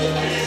Yeah.